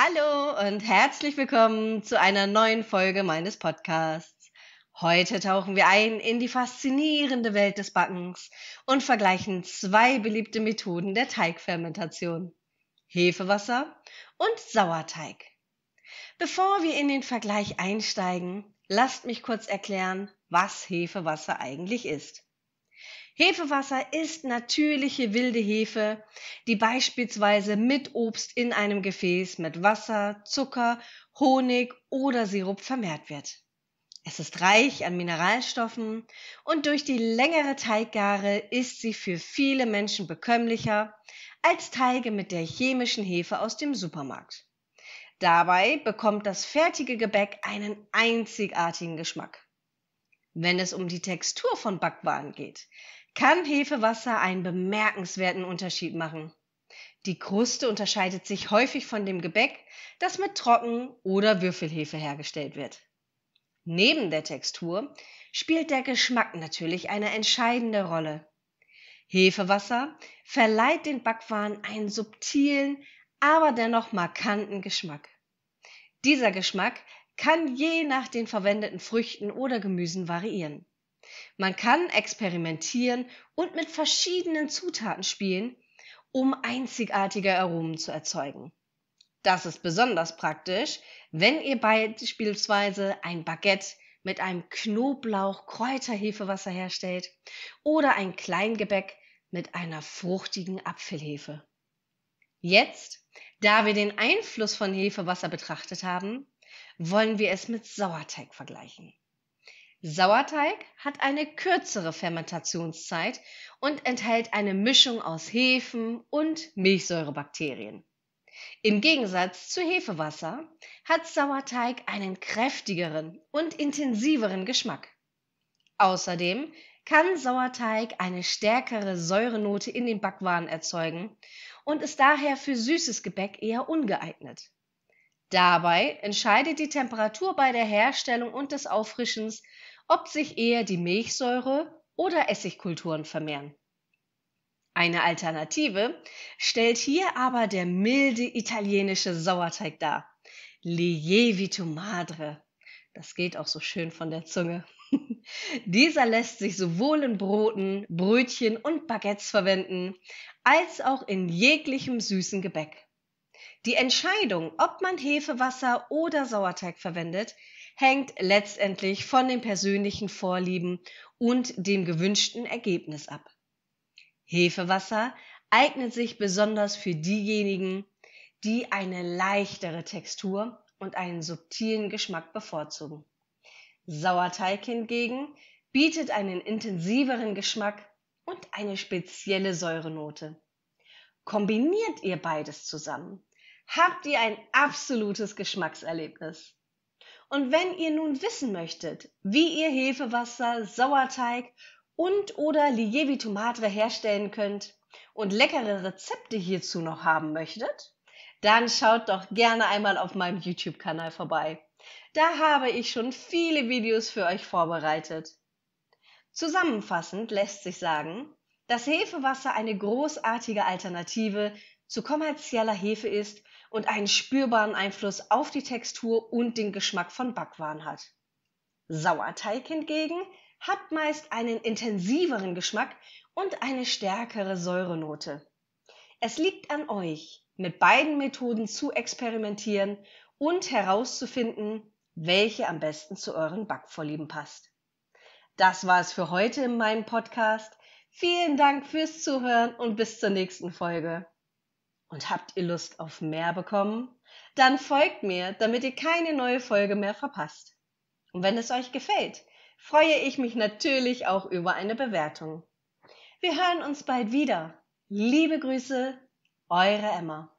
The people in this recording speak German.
Hallo und herzlich willkommen zu einer neuen Folge meines Podcasts. Heute tauchen wir ein in die faszinierende Welt des Backens und vergleichen zwei beliebte Methoden der Teigfermentation. Hefewasser und Sauerteig. Bevor wir in den Vergleich einsteigen, lasst mich kurz erklären, was Hefewasser eigentlich ist. Hefewasser ist natürliche wilde Hefe, die beispielsweise mit Obst in einem Gefäß mit Wasser, Zucker, Honig oder Sirup vermehrt wird. Es ist reich an Mineralstoffen und durch die längere Teiggare ist sie für viele Menschen bekömmlicher als Teige mit der chemischen Hefe aus dem Supermarkt. Dabei bekommt das fertige Gebäck einen einzigartigen Geschmack. Wenn es um die Textur von Backwaren geht, kann Hefewasser einen bemerkenswerten Unterschied machen. Die Kruste unterscheidet sich häufig von dem Gebäck, das mit Trocken- oder Würfelhefe hergestellt wird. Neben der Textur spielt der Geschmack natürlich eine entscheidende Rolle. Hefewasser verleiht den Backwaren einen subtilen, aber dennoch markanten Geschmack. Dieser Geschmack kann je nach den verwendeten Früchten oder Gemüsen variieren. Man kann experimentieren und mit verschiedenen Zutaten spielen, um einzigartige Aromen zu erzeugen. Das ist besonders praktisch, wenn ihr beispielsweise ein Baguette mit einem Knoblauch-Kräuterhefewasser herstellt oder ein Kleingebäck mit einer fruchtigen Apfelhefe. Jetzt, da wir den Einfluss von Hefewasser betrachtet haben, wollen wir es mit Sauerteig vergleichen. Sauerteig hat eine kürzere Fermentationszeit und enthält eine Mischung aus Hefen und Milchsäurebakterien. Im Gegensatz zu Hefewasser hat Sauerteig einen kräftigeren und intensiveren Geschmack. Außerdem kann Sauerteig eine stärkere Säurenote in den Backwaren erzeugen und ist daher für süßes Gebäck eher ungeeignet. Dabei entscheidet die Temperatur bei der Herstellung und des Auffrischens ob sich eher die Milchsäure oder Essigkulturen vermehren. Eine Alternative stellt hier aber der milde italienische Sauerteig dar. Lievito madre. Das geht auch so schön von der Zunge. Dieser lässt sich sowohl in Broten, Brötchen und Baguettes verwenden, als auch in jeglichem süßen Gebäck. Die Entscheidung, ob man Hefewasser oder Sauerteig verwendet, hängt letztendlich von den persönlichen Vorlieben und dem gewünschten Ergebnis ab. Hefewasser eignet sich besonders für diejenigen, die eine leichtere Textur und einen subtilen Geschmack bevorzugen. Sauerteig hingegen bietet einen intensiveren Geschmack und eine spezielle Säurenote. Kombiniert ihr beides zusammen, habt ihr ein absolutes Geschmackserlebnis. Und wenn ihr nun wissen möchtet, wie ihr Hefewasser, Sauerteig und oder Lievito Madre herstellen könnt und leckere Rezepte hierzu noch haben möchtet, dann schaut doch gerne einmal auf meinem YouTube-Kanal vorbei. Da habe ich schon viele Videos für euch vorbereitet. Zusammenfassend lässt sich sagen, dass Hefewasser eine großartige Alternative zu kommerzieller Hefe ist und einen spürbaren Einfluss auf die Textur und den Geschmack von Backwaren hat. Sauerteig hingegen hat meist einen intensiveren Geschmack und eine stärkere Säurenote. Es liegt an euch, mit beiden Methoden zu experimentieren und herauszufinden, welche am besten zu euren Backvorlieben passt. Das war es für heute in meinem Podcast. Vielen Dank fürs Zuhören und bis zur nächsten Folge. Und habt ihr Lust auf mehr bekommen? Dann folgt mir, damit ihr keine neue Folge mehr verpasst. Und wenn es euch gefällt, freue ich mich natürlich auch über eine Bewertung. Wir hören uns bald wieder. Liebe Grüße, eure Emma.